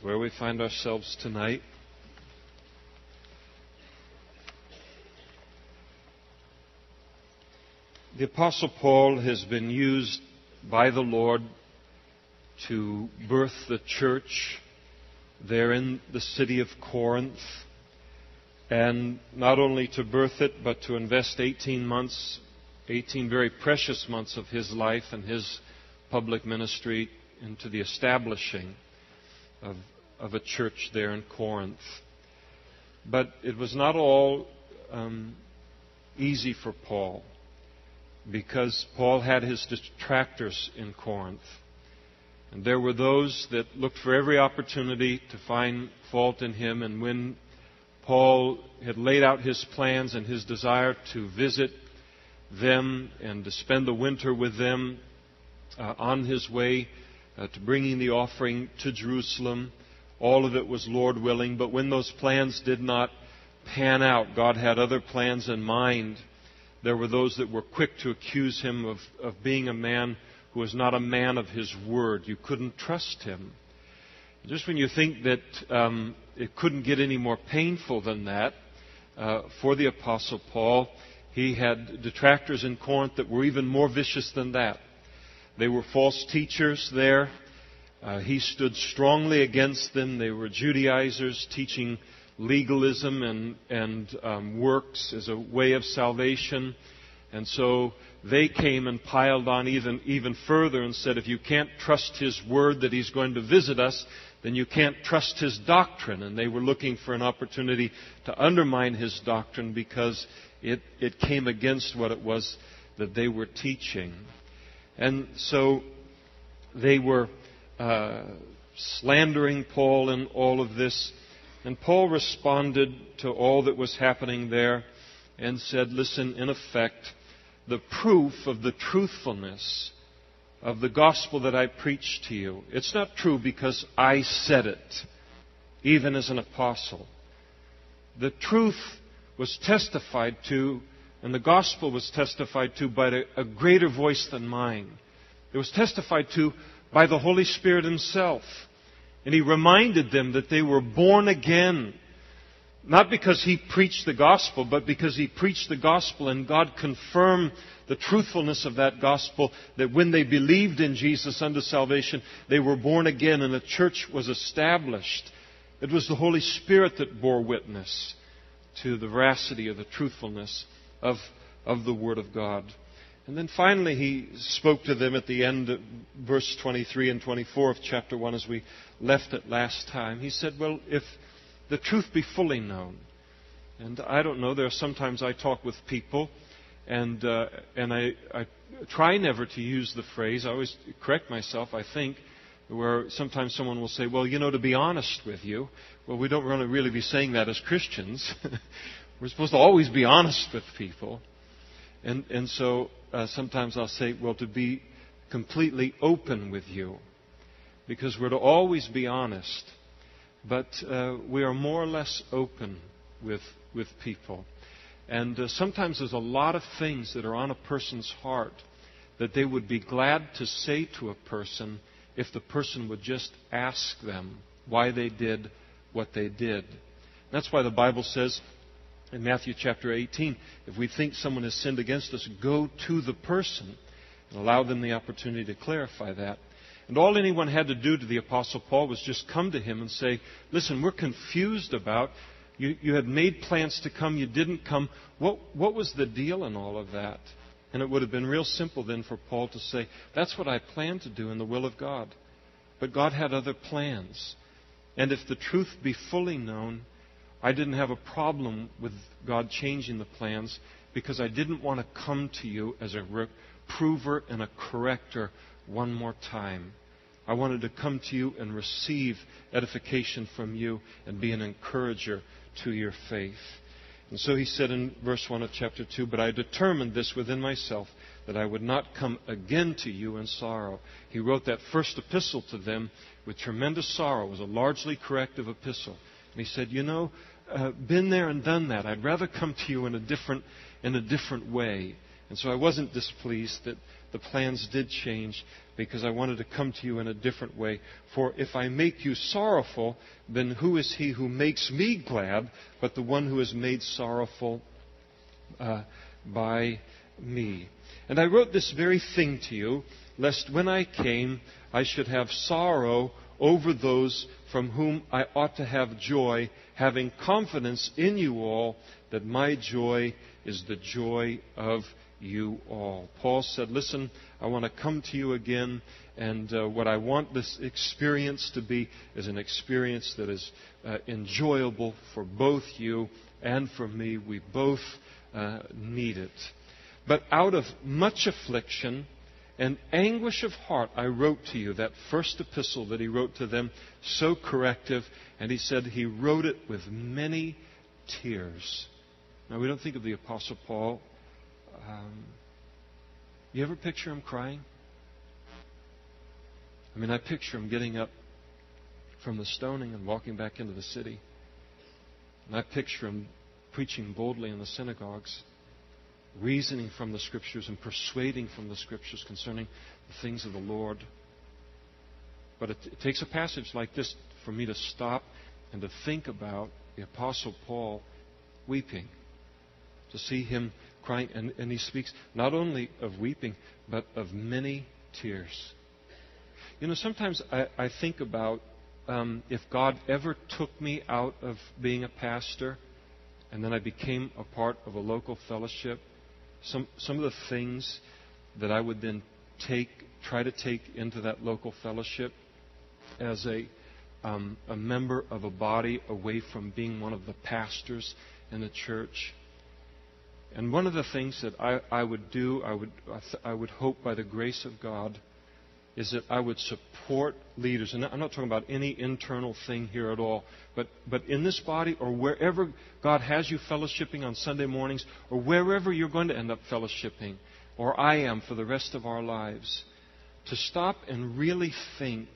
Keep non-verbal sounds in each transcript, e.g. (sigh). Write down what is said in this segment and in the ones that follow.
Where we find ourselves tonight. The Apostle Paul has been used by the Lord to birth the church there in the city of Corinth, and not only to birth it, but to invest 18 months, 18 very precious months of his life and his public ministry into the establishing of, of a church there in Corinth. But it was not all um, easy for Paul because Paul had his detractors in Corinth. And there were those that looked for every opportunity to find fault in him. And when Paul had laid out his plans and his desire to visit them and to spend the winter with them uh, on his way to bringing the offering to Jerusalem, all of it was Lord willing. But when those plans did not pan out, God had other plans in mind. There were those that were quick to accuse him of, of being a man who was not a man of his word. You couldn't trust him. Just when you think that um, it couldn't get any more painful than that uh, for the Apostle Paul, he had detractors in Corinth that were even more vicious than that. They were false teachers there. Uh, he stood strongly against them. They were Judaizers teaching legalism and, and um, works as a way of salvation. And so they came and piled on even, even further and said, if you can't trust his word that he's going to visit us, then you can't trust his doctrine. And they were looking for an opportunity to undermine his doctrine because it, it came against what it was that they were teaching. And so they were uh, slandering Paul in all of this. And Paul responded to all that was happening there and said, Listen, in effect, the proof of the truthfulness of the gospel that I preached to you. It's not true because I said it, even as an apostle. The truth was testified to, and the gospel was testified to by a, greater voice than mine. It was testified to by the Holy Spirit Himself. And He reminded them that they were born again not because he preached the gospel, but because he preached the gospel and God confirmed the truthfulness of that gospel that when they believed in Jesus unto salvation, they were born again and a church was established. It was the Holy Spirit that bore witness to the veracity or the truthfulness of, of the Word of God. And then finally, he spoke to them at the end of verse 23 and 24 of chapter 1 as we left it last time. He said, Well, if the truth be fully known. And I don't know, there are sometimes I talk with people, and, uh, and I, I try never to use the phrase, I always correct myself, I think, where sometimes someone will say, well, you know, to be honest with you. Well, we don't really, really be saying that as Christians. (laughs) We're supposed to always be honest with people. And, and so uh, sometimes I'll say, well, to be completely open with you. Because we're to always be honest but uh, we are more or less open with, with people. And uh, sometimes there's a lot of things that are on a person's heart that they would be glad to say to a person if the person would just ask them why they did what they did. That's why the Bible says in Matthew chapter 18 if we think someone has sinned against us, go to the person and allow them the opportunity to clarify that. And all anyone had to do to the Apostle Paul was just come to him and say, Listen, we're confused about. You, you had made plans to come, you didn't come. What, what was the deal in all of that? And it would have been real simple then for Paul to say, That's what I planned to do in the will of God. But God had other plans. And if the truth be fully known, I didn't have a problem with God changing the plans because I didn't want to come to you as a reprover and a corrector one more time. I wanted to come to you and receive edification from you and be an encourager to your faith. And so he said in verse 1 of chapter 2 But I determined this within myself, that I would not come again to you in sorrow. He wrote that first epistle to them with tremendous sorrow. It was a largely corrective epistle. And he said, You know, uh, been there and done that. I'd rather come to you in a different, in a different way. And so I wasn't displeased that the plans did change, because I wanted to come to you in a different way. For if I make you sorrowful, then who is he who makes me glad but the one who is made sorrowful uh, by me? And I wrote this very thing to you, lest when I came I should have sorrow over those from whom I ought to have joy, having confidence in you all that my joy is the joy of you all. Paul said, Listen, I want to come to you again, and uh, what I want this experience to be is an experience that is uh, enjoyable for both you and for me. We both uh, need it. But out of much affliction and anguish of heart, I wrote to you that first epistle that he wrote to them, so corrective, and he said he wrote it with many tears. Now, we don't think of the Apostle Paul um, you ever picture him crying? I mean, I picture him getting up from the stoning and walking back into the city. And I picture him preaching boldly in the synagogues, reasoning from the Scriptures and persuading from the Scriptures concerning the things of the Lord. But it, it takes a passage like this for me to stop and to think about the Apostle Paul weeping, to see him crying. And, and he speaks not only of weeping, but of many tears. You know, sometimes I, I think about um, if God ever took me out of being a pastor and then I became a part of a local fellowship, some, some of the things that I would then take, try to take into that local fellowship as a, um, a member of a body away from being one of the pastors in the church. And one of the things that I, I would do, I would, I would hope by the grace of God, is that I would support leaders. And I'm not talking about any internal thing here at all, but, but in this body or wherever God has you fellowshipping on Sunday mornings or wherever you're going to end up fellowshipping, or I am for the rest of our lives, to stop and really think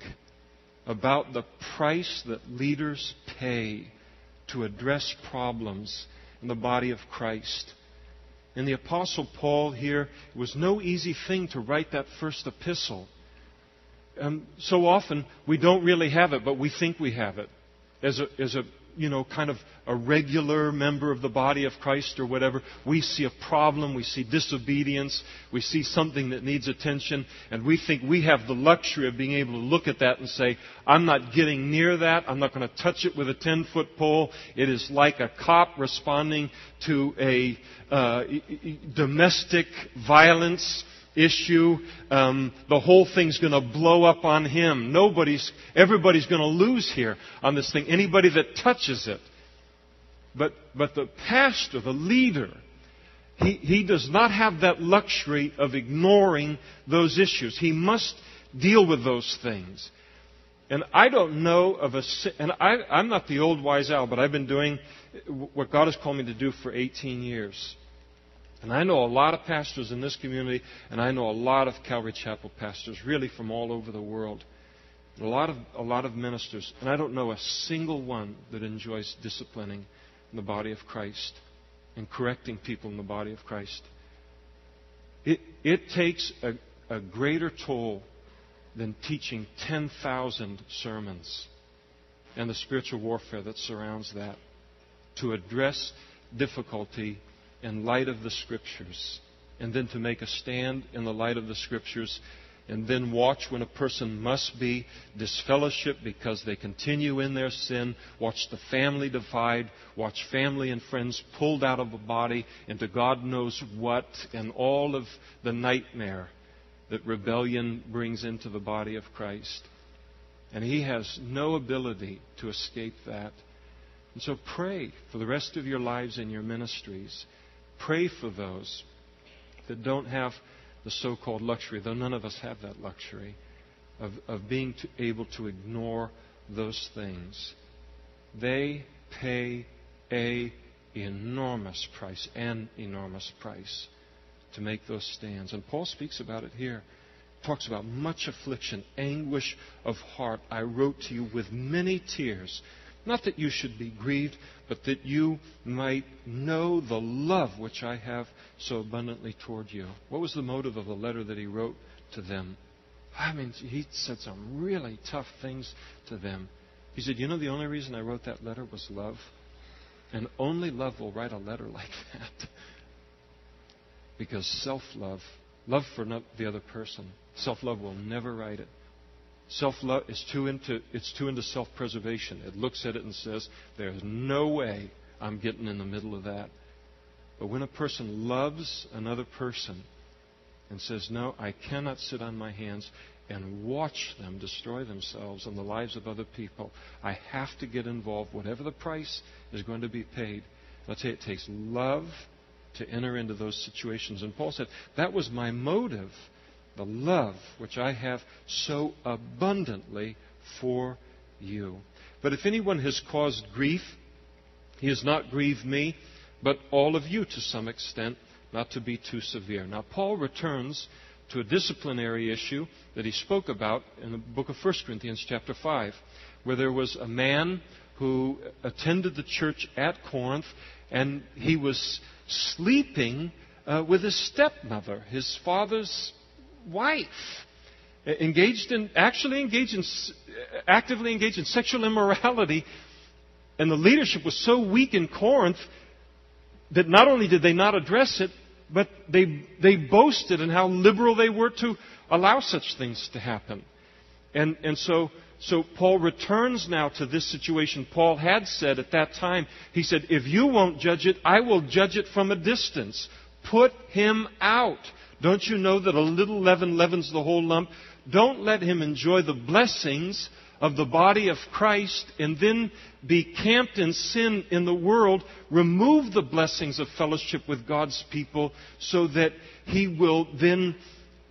about the price that leaders pay to address problems in the body of Christ. And the Apostle Paul here, it was no easy thing to write that first epistle. Um, so often we don't really have it, but we think we have it. As a, as a you know, kind of a regular member of the body of Christ or whatever, we see a problem, we see disobedience, we see something that needs attention, and we think we have the luxury of being able to look at that and say, I'm not getting near that, I'm not going to touch it with a 10 foot pole. It is like a cop responding to a uh, domestic violence issue. Um, the whole thing's going to blow up on him. Nobody's, everybody's going to lose here on this thing. Anybody that touches it. But, but the pastor, the leader, he, he does not have that luxury of ignoring those issues. He must deal with those things. And I don't know of a, and I, I'm not the old wise owl, but I've been doing what God has called me to do for 18 years. And I know a lot of pastors in this community, and I know a lot of Calvary Chapel pastors, really from all over the world. A lot of, a lot of ministers, and I don't know a single one that enjoys disciplining in the body of Christ and correcting people in the body of Christ. It, it takes a, a greater toll than teaching 10,000 sermons and the spiritual warfare that surrounds that to address difficulty in light of the Scriptures, and then to make a stand in the light of the Scriptures, and then watch when a person must be disfellowship because they continue in their sin, watch the family divide, watch family and friends pulled out of a body into God knows what, and all of the nightmare that rebellion brings into the body of Christ. And he has no ability to escape that. And so pray for the rest of your lives and your ministries Pray for those that don't have the so called luxury, though none of us have that luxury, of, of being to, able to ignore those things. They pay a enormous price, an enormous price, to make those stands. And Paul speaks about it here. Talks about much affliction, anguish of heart. I wrote to you with many tears not that you should be grieved, but that you might know the love which I have so abundantly toward you. What was the motive of the letter that he wrote to them? I mean, he said some really tough things to them. He said, You know, the only reason I wrote that letter was love. And only love will write a letter (laughs) like that. because self love, love for the other person, self love will never write it. Self love is too into it's too into self preservation. It looks at it and says, There's no way I'm getting in the middle of that. But when a person loves another person and says, No, I cannot sit on my hands and watch them destroy themselves and the lives of other people, I have to get involved, whatever the price is going to be paid. I'll tell you, it takes love to enter into those situations. And Paul said, That was my motive the love which I have so abundantly for you. But if anyone has caused grief, he has not grieved me, but all of you to some extent, not to be too severe. Now, Paul returns to a disciplinary issue that he spoke about in the book of 1 Corinthians, chapter 5, where there was a man who attended the church at Corinth, and he was sleeping uh, with his stepmother, his father's wife engaged in actually engaged in uh, actively engaged in sexual immorality and the leadership was so weak in Corinth that not only did they not address it but they they boasted in how liberal they were to allow such things to happen and and so so Paul returns now to this situation. Paul had said at that time, he said, If you won't judge it, I will judge it from a distance. Put him out. Don't you know that a little leaven leavens the whole lump? Don't let him enjoy the blessings of the body of Christ and then be camped in sin in the world. Remove the blessings of fellowship with God's people so that he will then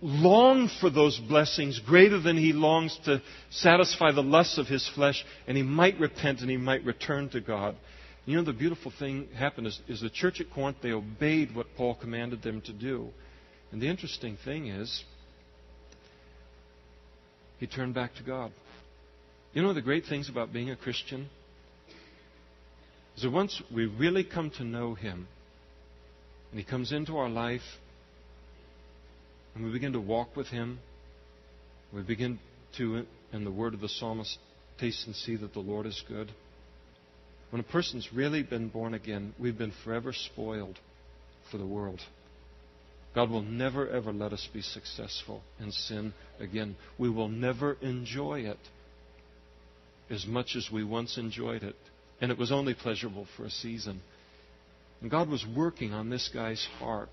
long for those blessings greater than he longs to satisfy the lusts of his flesh, and he might repent and he might return to God. You know, the beautiful thing happened is, is the church at Corinth, they obeyed what Paul commanded them to do. And the interesting thing is, he turned back to God. You know the great things about being a Christian? Is that once we really come to know Him, and He comes into our life, and we begin to walk with Him, we begin to, in the word of the psalmist, taste and see that the Lord is good. When a person's really been born again, we've been forever spoiled for the world. God will never, ever let us be successful in sin again. We will never enjoy it as much as we once enjoyed it. And it was only pleasurable for a season. And God was working on this guy's heart.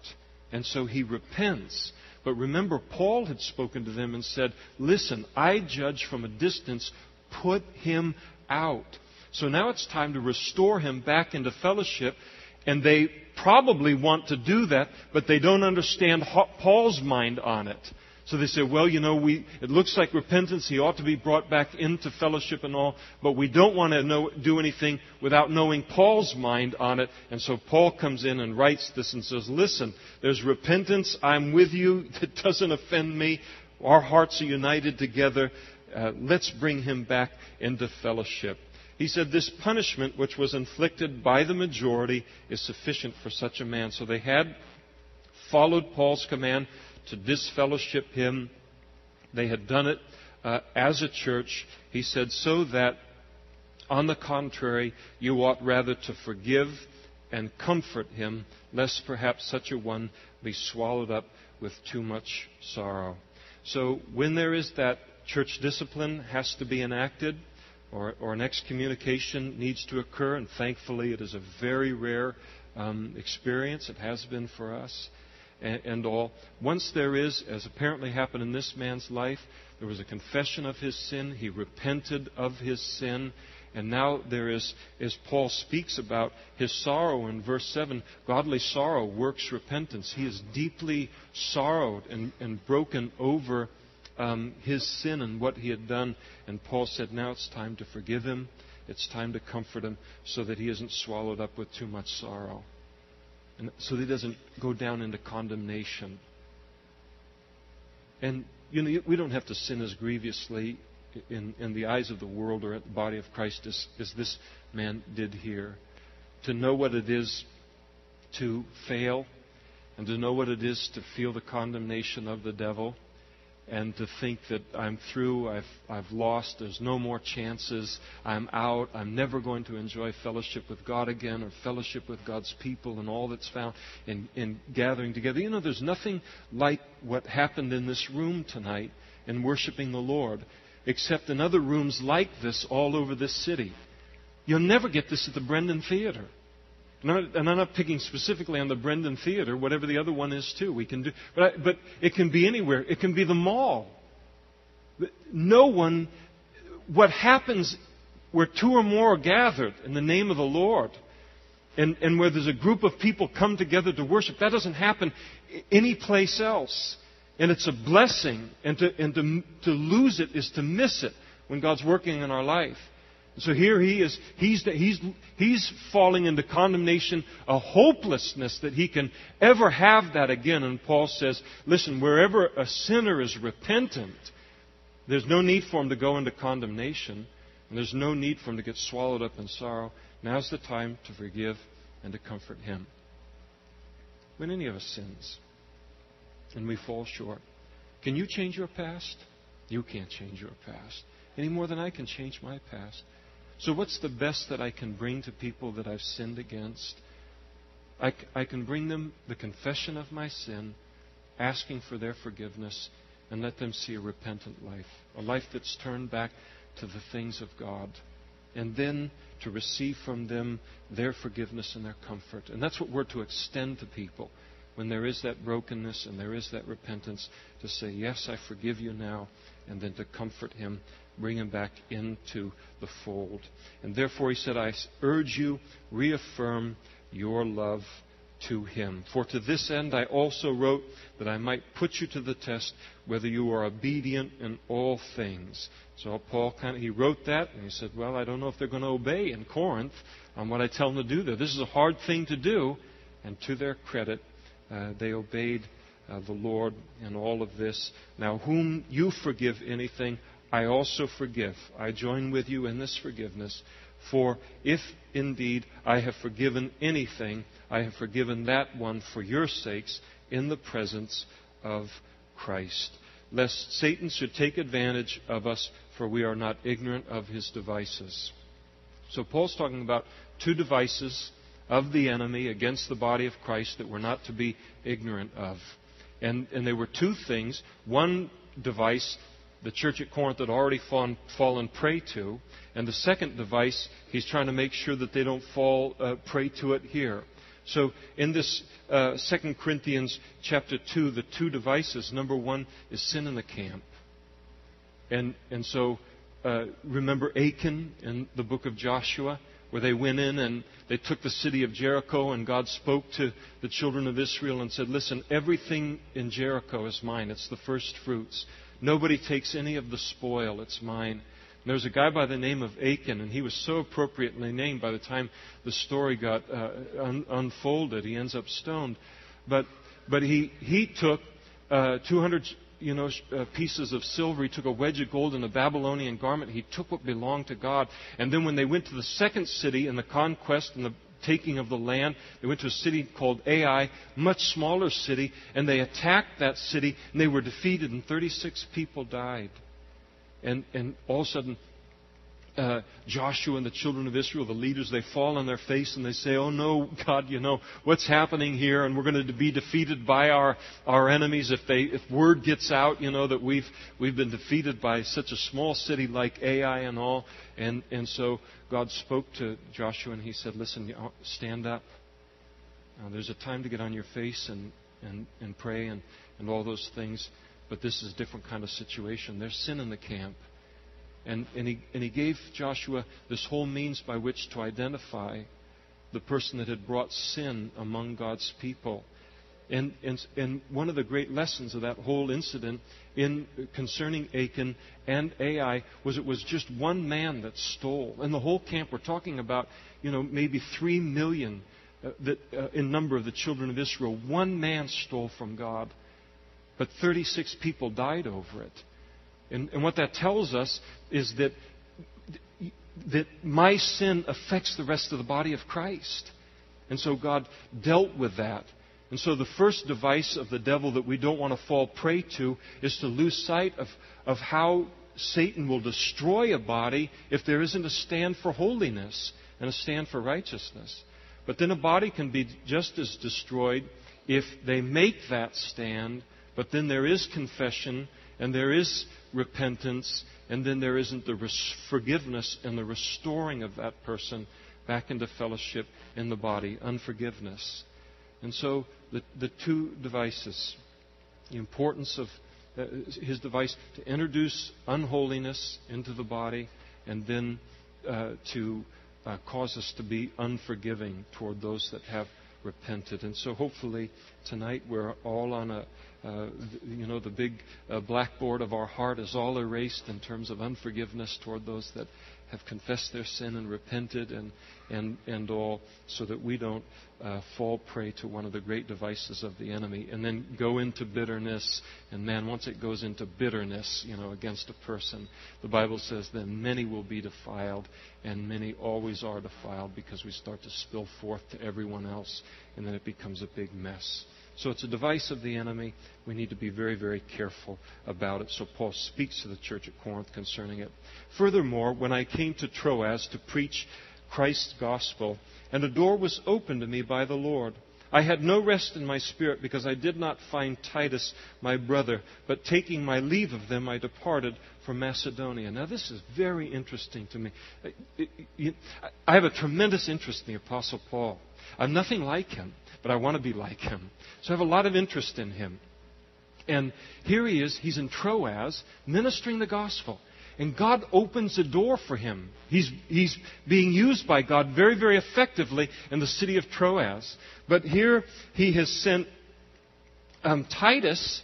And so he repents. But remember, Paul had spoken to them and said, Listen, I judge from a distance. Put him out. So now it's time to restore him back into fellowship. And they probably want to do that, but they don't understand Paul's mind on it. So they say, well, you know, we, it looks like repentance. He ought to be brought back into fellowship and all, but we don't want to know, do anything without knowing Paul's mind on it. And so Paul comes in and writes this and says, listen, there's repentance. I'm with you. (laughs) It doesn't offend me. Our hearts are united together. Uh, let's bring him back into fellowship. He said, This punishment which was inflicted by the majority is sufficient for such a man. So they had followed Paul's command to disfellowship him. They had done it uh, as a church. He said, So that, on the contrary, you ought rather to forgive and comfort him, lest perhaps such a one be swallowed up with too much sorrow. So when there is that church discipline has to be enacted, or, or an excommunication needs to occur, and thankfully it is a very rare um, experience. It has been for us and, and all. Once there is, as apparently happened in this man's life, there was a confession of his sin. He repented of his sin. And now there is, as Paul speaks about his sorrow in verse 7, godly sorrow works repentance. He is deeply sorrowed and, and broken over um, his sin and what he had done. And Paul said, now it's time to forgive him. It's time to comfort him so that he isn't swallowed up with too much sorrow. And so that he doesn't go down into condemnation. And, you know, we don't have to sin as grievously in, in the eyes of the world or at the body of Christ as, as this man did here. To know what it is to fail and to know what it is to feel the condemnation of the devil and to think that I'm through, I've, I've lost, there's no more chances, I'm out, I'm never going to enjoy fellowship with God again or fellowship with God's people and all that's found in, in gathering together. You know, there's nothing like what happened in this room tonight in worshiping the Lord, except in other rooms like this all over this city. You'll never get this at the Brenden Theater. And I'm not picking specifically on the Brenden Theater, whatever the other one is too. We can do, but, I, but it can be anywhere. It can be the mall. No one, what happens where two or more are gathered in the name of the Lord, and, and where there's a group of people come together to worship, that doesn't happen any place else. And it's a blessing, and to, and to, to lose it is to miss it when God's working in our life. So here he is, he's, he's, he's falling into condemnation, a hopelessness that he can ever have that again. And Paul says, listen, wherever a sinner is repentant, there's no need for him to go into condemnation, and there's no need for him to get swallowed up in sorrow. Now's the time to forgive and to comfort him. When any of us sins and we fall short, can you change your past? You can't change your past any more than I can change my past. So, what's the best that I can bring to people that I've sinned against? I, I can bring them the confession of my sin, asking for their forgiveness, and let them see a repentant life, a life that's turned back to the things of God, and then to receive from them their forgiveness and their comfort. And that's what we're to extend to people when there is that brokenness and there is that repentance, to say, Yes, I forgive you now, and then to comfort him bring him back into the fold. And therefore, he said, I urge you, reaffirm your love to him. For to this end I also wrote that I might put you to the test whether you are obedient in all things. So Paul kind of he wrote that and he said, Well, I don't know if they're going to obey in Corinth on what I tell them to do there. This is a hard thing to do, and to their credit, uh, they obeyed uh, the Lord in all of this. Now, whom you forgive anything, I also forgive. I join with you in this forgiveness. For if indeed I have forgiven anything, I have forgiven that one for your sakes in the presence of Christ. Lest Satan should take advantage of us, for we are not ignorant of his devices. So Paul's talking about two devices of the enemy against the body of Christ that we're not to be ignorant of. And, and they were two things. One device the church at Corinth had already fallen, fallen prey to. And the second device, he's trying to make sure that they don't fall uh, prey to it here. So in this uh, 2 Corinthians chapter 2, the two devices, number one is sin in the camp. And, and so uh, remember Achan in the book of Joshua, where they went in and they took the city of Jericho, and God spoke to the children of Israel and said, Listen, everything in Jericho is mine. It's the first fruits. Nobody takes any of the spoil, it's mine. And there was a guy by the name of Achan, and he was so appropriately named by the time the story got uh, un- unfolded. He ends up stoned. But, but he, he took uh, 200 you know, uh, pieces of silver. He took a wedge of gold and a Babylonian garment. He took what belonged to God. And then when they went to the second city in the conquest and the taking of the land. They went to a city called Ai, much smaller city, and they attacked that city, and they were defeated, and 36 people died. And, and all of a sudden, uh, Joshua and the children of Israel, the leaders, they fall on their face and they say, Oh no, God, you know, what's happening here? And we're going to be defeated by our, our enemies if they, if word gets out, you know, that we've, we've been defeated by such a small city like Ai and all. And, and so God spoke to Joshua and he said, Listen, stand up. Now, there's a time to get on your face and, and, and pray and, and all those things, but this is a different kind of situation. There's sin in the camp. And, and, he, and he gave Joshua this whole means by which to identify the person that had brought sin among God's people. And, and, and, one of the great lessons of that whole incident in concerning Achan and Ai was it was just one man that stole. In the whole camp, we're talking about, you know, maybe three million uh, that, uh, in number of the children of Israel. One man stole from God, but 36 people died over it. And, and what that tells us is that, that my sin affects the rest of the body of Christ. And so God dealt with that. And so the first device of the devil that we don't want to fall prey to is to lose sight of, of how Satan will destroy a body if there isn't a stand for holiness and a stand for righteousness. But then a body can be just as destroyed if they make that stand, but then there is confession and there is repentance, and then there isn't the res- forgiveness and the restoring of that person back into fellowship in the body, unforgiveness. And so the, the two devices, the importance of uh, his device to introduce unholiness into the body and then uh, to uh, cause us to be unforgiving toward those that have repented. And so hopefully tonight we're all on a, uh, you know, the big uh, blackboard of our heart is all erased in terms of unforgiveness toward those that have confessed their sin and repented and, and, and all, so that we don't uh, fall prey to one of the great devices of the enemy and then go into bitterness. And man, once it goes into bitterness, you know, against a person, the Bible says then many will be defiled, and many always are defiled because we start to spill forth to everyone else, and then it becomes a big mess. So it's a device of the enemy. We need to be very, very careful about it. So Paul speaks to the church at Corinth concerning it. Furthermore, when I came to Troas to preach Christ's gospel, and a door was opened to me by the Lord, I had no rest in my spirit because I did not find Titus, my brother, but taking my leave of them, I departed for Macedonia. Now, this is very interesting to me. I have a tremendous interest in the Apostle Paul. I'm nothing like him but I want to be like him. So I have a lot of interest in him. And here he is, he's in Troas ministering the gospel. And God opens a door for him. He's, he's being used by God very, very effectively in the city of Troas. But here he has sent um, Titus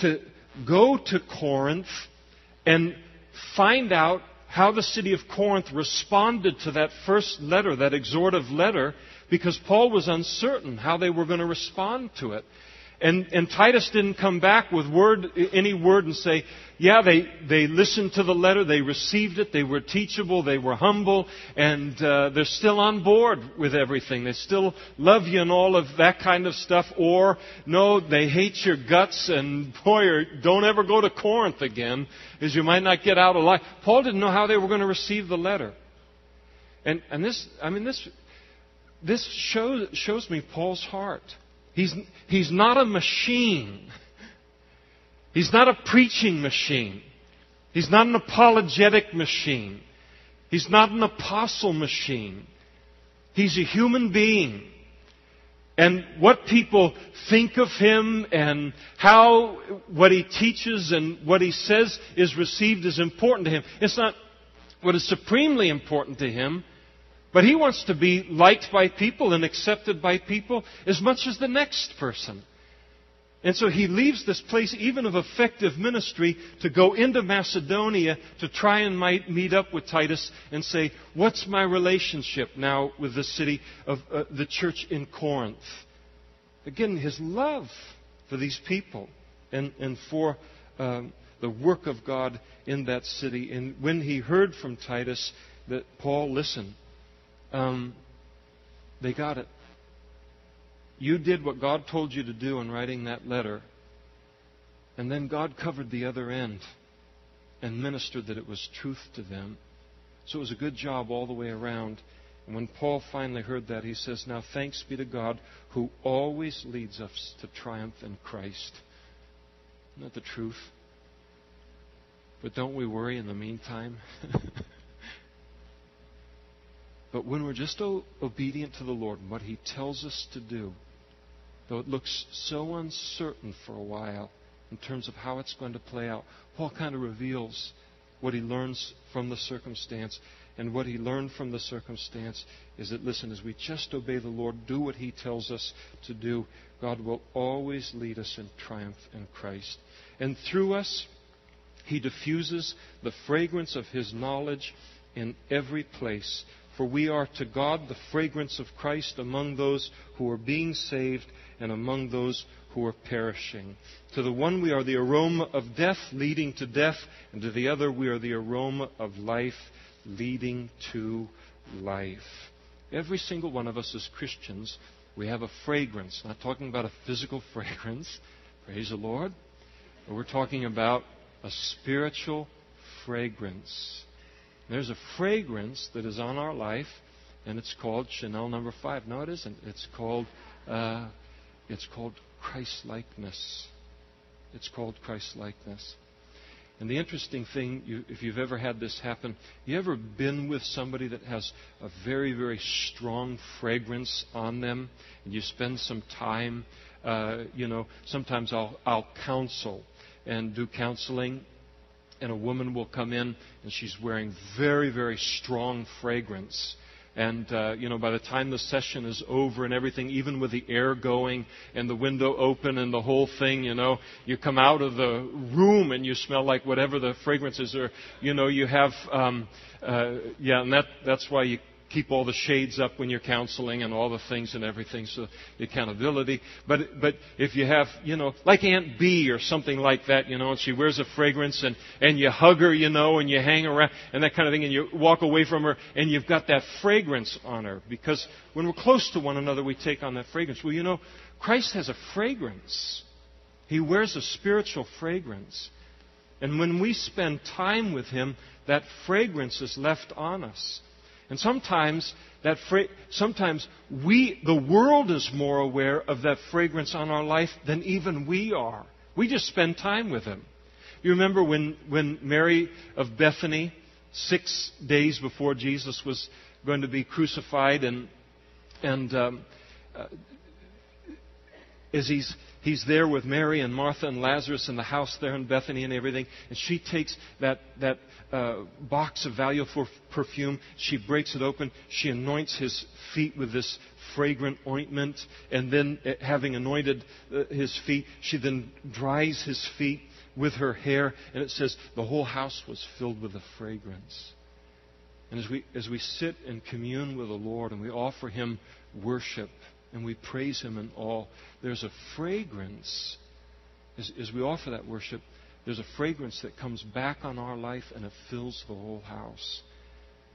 to go to Corinth and find out how the city of Corinth responded to that first letter, that exhortive letter, because Paul was uncertain how they were going to respond to it. And, and Titus didn't come back with word, any word and say, yeah, they, they listened to the letter, they received it, they were teachable, they were humble, and uh, they're still on board with everything. They still love you and all of that kind of stuff. Or, no, they hate your guts and, boy, don't ever go to Corinth again, as you might not get out alive. Paul didn't know how they were going to receive the letter. And, and this, I mean, this this shows, shows me Paul's heart. He's, he's not a machine. He's not a preaching machine. He's not an apologetic machine. He's not an apostle machine. He's a human being. And what people think of him and how what he teaches and what he says is received is important to him. It's not what is supremely important to him but he wants to be liked by people and accepted by people as much as the next person. And so he leaves this place, even of effective ministry, to go into Macedonia to try and meet up with Titus and say, What's my relationship now with the city of uh, the church in Corinth? Again, his love for these people and, and for um, the work of God in that city. And when he heard from Titus that Paul listened, um, they got it. You did what God told you to do in writing that letter, and then God covered the other end and ministered that it was truth to them. So it was a good job all the way around. And when Paul finally heard that, he says, Now thanks be to God who always leads us to triumph in Christ. Isn't that the truth? But don't we worry in the meantime? (laughs) But when we're just obedient to the Lord and what He tells us to do, though it looks so uncertain for a while in terms of how it's going to play out, Paul kind of reveals what he learns from the circumstance. And what he learned from the circumstance is that, listen, as we just obey the Lord, do what he tells us to do, God will always lead us in triumph in Christ. And through us, he diffuses the fragrance of his knowledge in every place for we are to God the fragrance of Christ among those who are being saved and among those who are perishing. To the one we are the aroma of death leading to death, and to the other we are the aroma of life leading to life. Every single one of us as Christians we have a fragrance. Not talking about a physical (laughs) fragrance, praise the Lord, but we're talking about a spiritual fragrance. There's a fragrance that is on our life, and it's called Chanel number five. No, it isn't. It's called uh, it's called Christ likeness. It's called Christ likeness. And the interesting thing, you, if you've ever had this happen, you ever been with somebody that has a very, very strong fragrance on them, and you spend some time, uh, you know, sometimes I'll, I'll counsel and do counseling, and a woman will come in and she's wearing very, very strong fragrance. And, uh, you know, by the time the session is over and everything, even with the air going and the window open and the whole thing, you know, you come out of the room and you smell like whatever the fragrances are, you know, you have, um, uh, yeah, and that, that's why you keep all the shades up when you're counseling and all the things and everything, so the accountability. But, but if you have, you know, like Aunt B or something like that, you know, and she wears a fragrance and, and you hug her, you know, and you hang around and that kind of thing and you walk away from her and you've got that fragrance on her. Because when we're close to one another, we take on that fragrance. Well, you know, Christ has a fragrance. He wears a spiritual fragrance. And when we spend time with Him, that fragrance is left on us. And sometimes that fra- sometimes we the world is more aware of that fragrance on our life than even we are. We just spend time with him. You remember when when Mary of Bethany, six days before Jesus was going to be crucified, and and um, uh, as he's he's there with Mary and Martha and Lazarus in the house there in Bethany and everything. And she takes that, that uh, box of valuable perfume, she breaks it open, she anoints his feet with this fragrant ointment, and then, uh, having anointed uh, his feet, she then dries his feet with her hair, and it says the whole house was filled with the fragrance. And as we, as we sit and commune with the Lord and we offer Him worship, and we praise Him in all, there's a fragrance. As, as, we offer that worship, there's a fragrance that comes back on our life and it fills the whole house.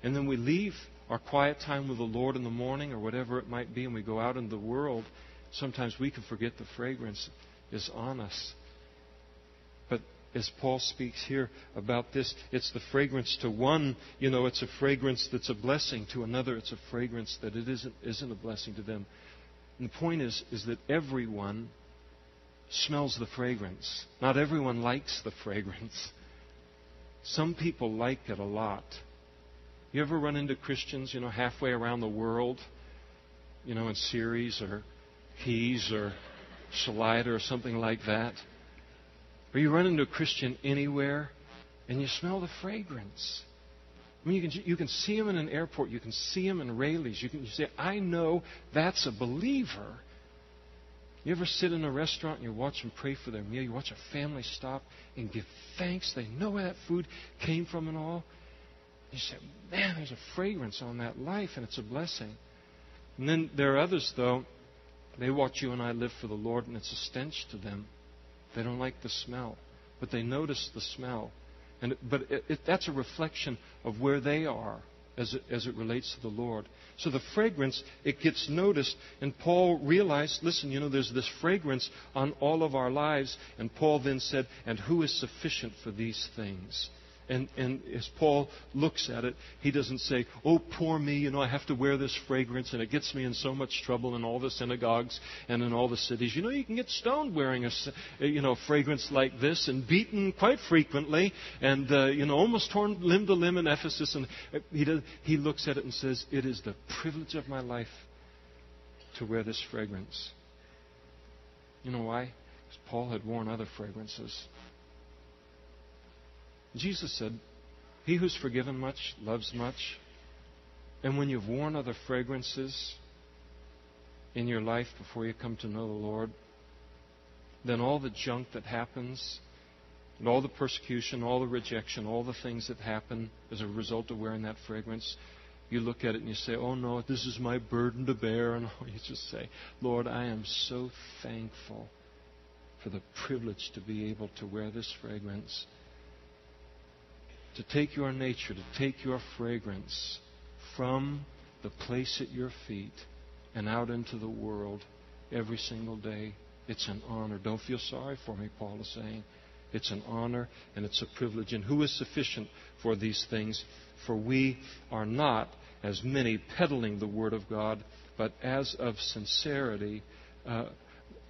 And then we leave our quiet time with the Lord in the morning or whatever it might be, and we go out in the world. Sometimes we can forget the fragrance is on us. But as Paul speaks here about this, it's the fragrance to one, you know, it's a fragrance that's a blessing. To another, it's a fragrance that it isn't, isn't a blessing to them. And the point is, is that everyone smells the fragrance. Not everyone likes the fragrance. Some people like it a lot. You ever run into Christians, you know, halfway around the world, you know, in Ceres or Keyes or Salida or something like that? Or you run into a Christian anywhere and you smell the fragrance. I mean, you can, you can see them in an airport. You can see them in Raley's. You can you say, I know that's a believer. You ever sit in a restaurant and you watch them pray for their meal? You watch a family stop and give thanks. They know where that food came from and all. You say, man, there's a fragrance on that life, and it's a blessing. And then there are others, though, they watch you and I live for the Lord, and it's a stench to them. They don't like the smell, but they notice the smell. And, but it, it, that's a reflection of where they are as it, as it relates to the Lord. So the fragrance, it gets noticed. And Paul realized, listen, you know, there's this fragrance on all of our lives. And Paul then said, and who is sufficient for these things? And, and as Paul looks at it, he doesn't say, Oh, poor me, you know, I have to wear this fragrance and it gets me in so much trouble in all the synagogues and in all the cities. You know, you can get stoned wearing a you know, fragrance like this and beaten quite frequently and, uh, you know, almost torn limb to limb in Ephesus. And he, does, he looks at it and says, It is the privilege of my life to wear this fragrance. You know why? Because Paul had worn other fragrances. Jesus said, He who's forgiven much loves much. And when you've worn other fragrances in your life before you come to know the Lord, then all the junk that happens, and all the persecution, all the rejection, all the things that happen as a result of wearing that fragrance, you look at it and you say, Oh no, this is my burden to bear. (laughs) And you just say, Lord, I am so thankful for the privilege to be able to wear this fragrance to take your nature, to take your fragrance from the place at your feet and out into the world every single day. It's an honor. Don't feel sorry for me, Paul is saying. It's an honor and it's a privilege. And who is sufficient for these things? For we are not, as many, peddling the Word of God, but as of sincerity, uh,